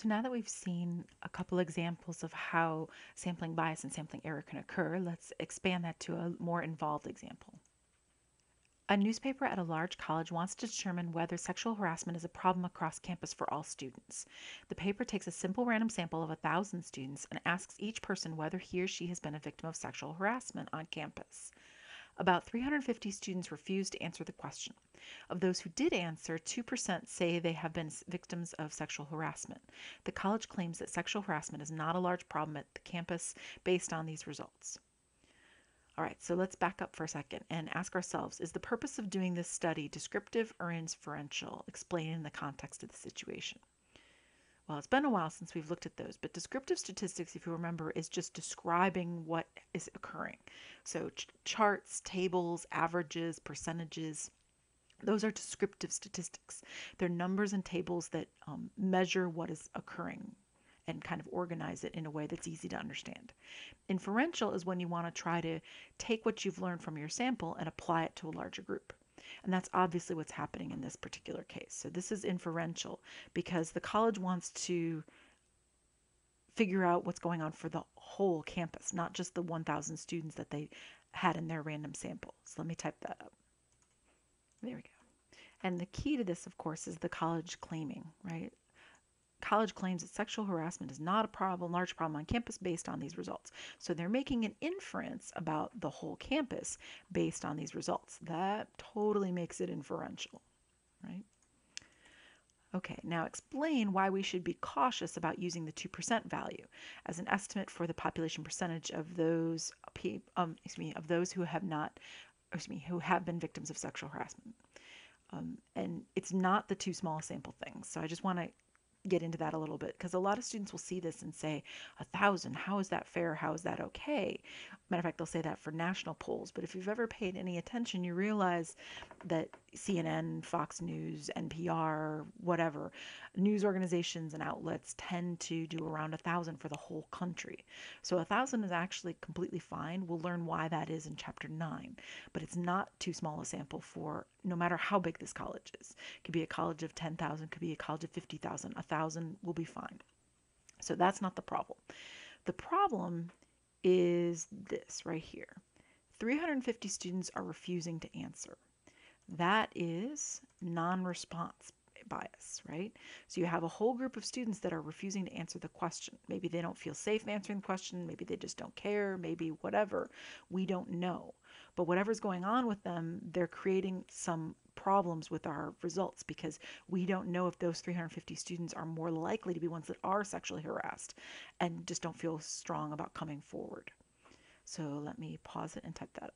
So now that we've seen a couple examples of how sampling bias and sampling error can occur, let's expand that to a more involved example. A newspaper at a large college wants to determine whether sexual harassment is a problem across campus for all students. The paper takes a simple random sample of a thousand students and asks each person whether he or she has been a victim of sexual harassment on campus. About 350 students refused to answer the question. Of those who did answer, 2% say they have been victims of sexual harassment. The college claims that sexual harassment is not a large problem at the campus based on these results. All right, so let's back up for a second and ask ourselves is the purpose of doing this study descriptive or inferential, explaining the context of the situation? Well, it's been a while since we've looked at those, but descriptive statistics, if you remember, is just describing what is occurring. So ch- charts, tables, averages, percentages. Those are descriptive statistics. They're numbers and tables that um, measure what is occurring and kind of organize it in a way that's easy to understand. Inferential is when you want to try to take what you've learned from your sample and apply it to a larger group. And that's obviously what's happening in this particular case. So this is inferential because the college wants to figure out what's going on for the whole campus, not just the 1,000 students that they had in their random sample. So let me type that up. There we go. And the key to this, of course, is the college claiming, right? College claims that sexual harassment is not a problem, large problem on campus based on these results. So they're making an inference about the whole campus based on these results. That totally makes it inferential, right? Okay, now explain why we should be cautious about using the 2% value as an estimate for the population percentage of those um, excuse me, of those who have not excuse me, who have been victims of sexual harassment. Um, and it's not the too small sample thing. So I just want to get into that a little bit because a lot of students will see this and say, a thousand, how is that fair? How is that okay? Matter of fact, they'll say that for national polls. But if you've ever paid any attention, you realize that CNN, Fox News, NPR, whatever, news organizations and outlets tend to do around a thousand for the whole country. So a thousand is actually completely fine. We'll learn why that is in chapter nine, but it's not too small a sample for no matter how big this college is. It could be a college of 10,000, could be a college of 50,000. A thousand will be fine. So that's not the problem. The problem is this right here. 350 students are refusing to answer. That is non-response bias, right? So you have a whole group of students that are refusing to answer the question. Maybe they don't feel safe answering the question, maybe they just don't care, maybe whatever. We don't know. But whatever's going on with them, they're creating some problems with our results because we don't know if those 350 students are more likely to be ones that are sexually harassed and just don't feel strong about coming forward. So let me pause it and type that up.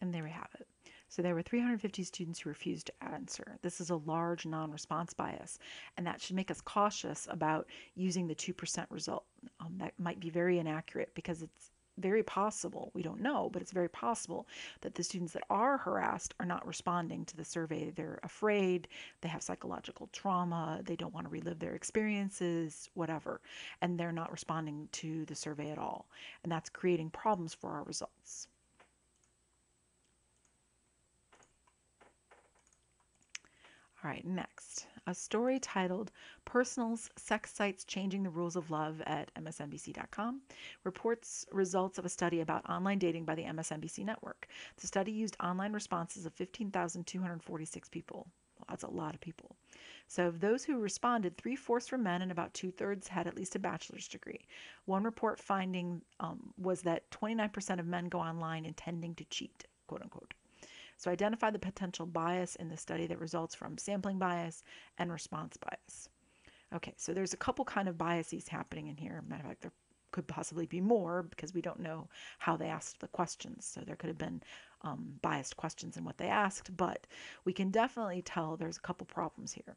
And there we have it. So there were 350 students who refused to answer. This is a large non response bias, and that should make us cautious about using the 2% result. Um, that might be very inaccurate because it's very possible, we don't know, but it's very possible that the students that are harassed are not responding to the survey. They're afraid, they have psychological trauma, they don't want to relive their experiences, whatever, and they're not responding to the survey at all. And that's creating problems for our results. Right, next, a story titled Personals Sex Sites Changing the Rules of Love at MSNBC.com reports results of a study about online dating by the MSNBC network. The study used online responses of 15,246 people. Well, that's a lot of people. So, of those who responded, three fourths were men and about two thirds had at least a bachelor's degree. One report finding um, was that 29% of men go online intending to cheat, quote unquote. So identify the potential bias in the study that results from sampling bias and response bias. Okay, so there's a couple kind of biases happening in here. Matter of fact, there could possibly be more because we don't know how they asked the questions. So there could have been um, biased questions in what they asked, but we can definitely tell there's a couple problems here.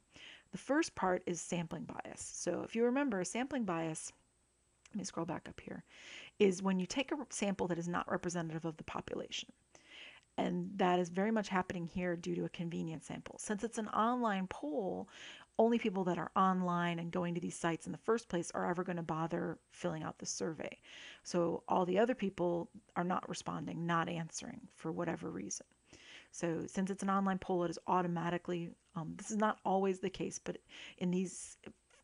The first part is sampling bias. So if you remember, sampling bias, let me scroll back up here, is when you take a sample that is not representative of the population. And that is very much happening here due to a convenience sample. Since it's an online poll, only people that are online and going to these sites in the first place are ever going to bother filling out the survey. So all the other people are not responding, not answering for whatever reason. So since it's an online poll, it is automatically, um, this is not always the case, but in these,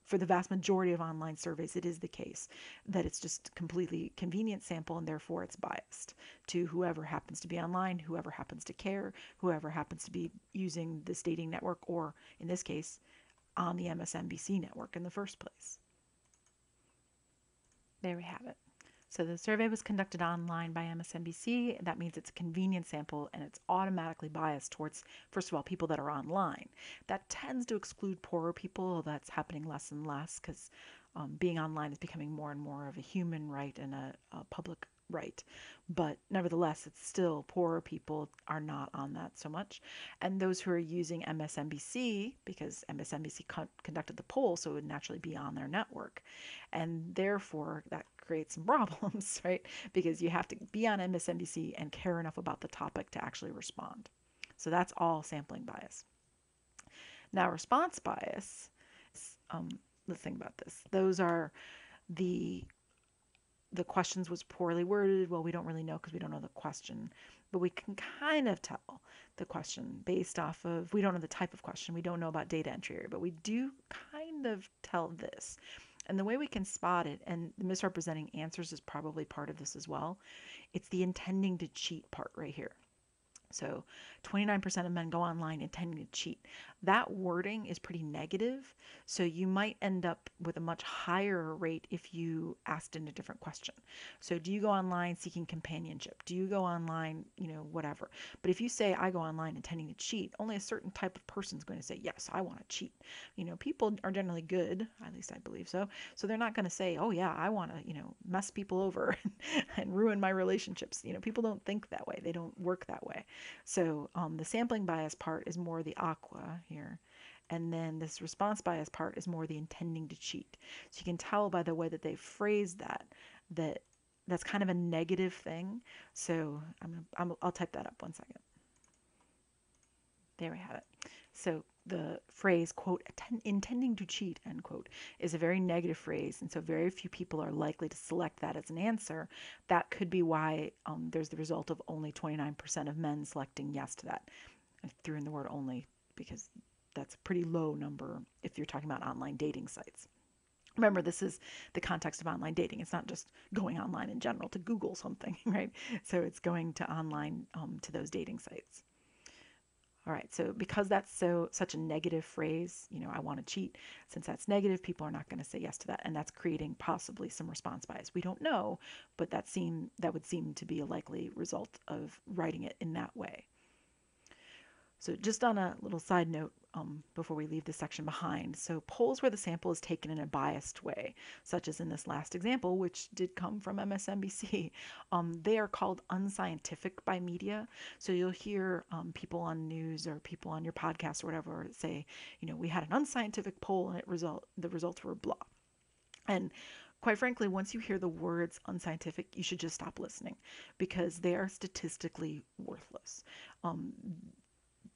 for the vast majority of online surveys, it is the case that it's just completely convenient sample and therefore it's biased to whoever happens to be online, whoever happens to care, whoever happens to be using this dating network, or in this case, on the MSNBC network in the first place. There we have it. So the survey was conducted online by MSNBC. That means it's a convenience sample and it's automatically biased towards, first of all, people that are online. That tends to exclude poorer people. That's happening less and less because um, being online is becoming more and more of a human right and a, a public right. But nevertheless, it's still poorer people are not on that so much. And those who are using MSNBC, because MSNBC con- conducted the poll, so it would naturally be on their network. And therefore, that creates some problems, right? Because you have to be on MSNBC and care enough about the topic to actually respond. So that's all sampling bias. Now, response bias, um, let's think about this. Those are the the questions was poorly worded. Well, we don't really know because we don't know the question, but we can kind of tell the question based off of we don't know the type of question. We don't know about data entry but we do kind of tell this. And the way we can spot it, and the misrepresenting answers is probably part of this as well, it's the intending to cheat part right here. So 29% of men go online intending to cheat. That wording is pretty negative. So you might end up with a much higher rate if you asked in a different question. So do you go online seeking companionship? Do you go online, you know, whatever? But if you say I go online intending to cheat, only a certain type of person is going to say, yes, I want to cheat. You know, people are generally good, at least I believe so. So they're not going to say, oh yeah, I want to, you know, mess people over and ruin my relationships. You know, people don't think that way. They don't work that way. So um, the sampling bias part is more the aqua here. And then this response bias part is more the intending to cheat. So you can tell by the way that they phrase that, that that's kind of a negative thing. So I'm, I'm, I'll type that up one second. There we have it. So the phrase, quote, intending to cheat, end quote, is a very negative phrase. And so very few people are likely to select that as an answer. That could be why um, there's the result of only 29% of men selecting yes to that. I threw in the word only because that's a pretty low number if you're talking about online dating sites. Remember, this is the context of online dating. It's not just going online in general to Google something, right? So it's going to online um, to those dating sites. All right, so because that's so such a negative phrase, you know, I want to cheat, since that's negative, people are not going to say yes to that, and that's creating possibly some response bias. We don't know, but that seem that would seem to be a likely result of writing it in that way. So just on a little side note um, before we leave this section behind, so polls where the sample is taken in a biased way, such as in this last example, which did come from MSNBC, um, they are called unscientific by media. So you'll hear um, people on news or people on your podcast or whatever say, you know, we had an unscientific poll and it result the results were blah. And quite frankly, once you hear the words unscientific, you should just stop listening because they are statistically worthless. Um,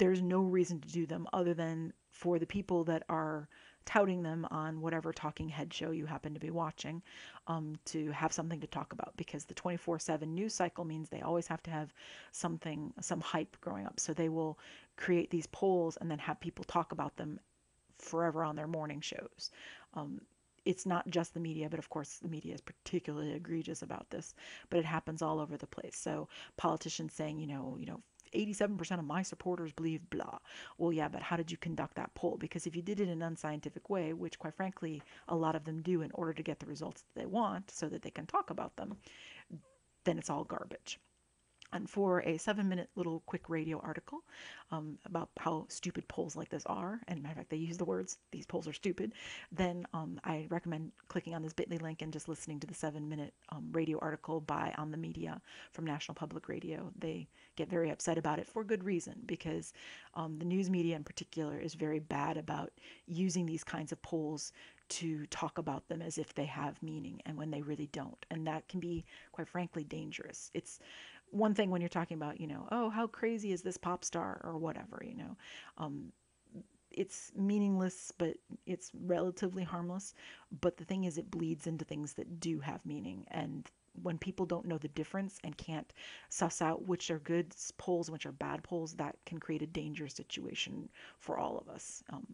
there's no reason to do them other than for the people that are touting them on whatever talking head show you happen to be watching um, to have something to talk about because the 24 7 news cycle means they always have to have something, some hype growing up. So they will create these polls and then have people talk about them forever on their morning shows. Um, it's not just the media, but of course the media is particularly egregious about this. But it happens all over the place. So politicians saying, you know, you know, 87% of my supporters believe blah. Well, yeah, but how did you conduct that poll? Because if you did it in an unscientific way, which quite frankly a lot of them do in order to get the results that they want so that they can talk about them, then it's all garbage and for a seven minute little quick radio article um, about how stupid polls like this are, and matter of fact, they use the words, these polls are stupid, then um, I recommend clicking on this bit.ly link and just listening to the seven minute um, radio article by On the Media from National Public Radio. They get very upset about it for good reason because um, the news media in particular is very bad about using these kinds of polls to talk about them as if they have meaning and when they really don't. And that can be, quite frankly, dangerous. It's one thing when you're talking about, you know, oh, how crazy is this pop star or whatever, you know. Um, it's meaningless, but it's relatively harmless. But the thing is, it bleeds into things that do have meaning, and when people don't know the difference and can't suss out which are good polls which are bad polls, that can create a dangerous situation for all of us. Um,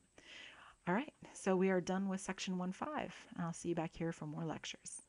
all right, so we are done with section 1.5. I'll see you back here for more lectures.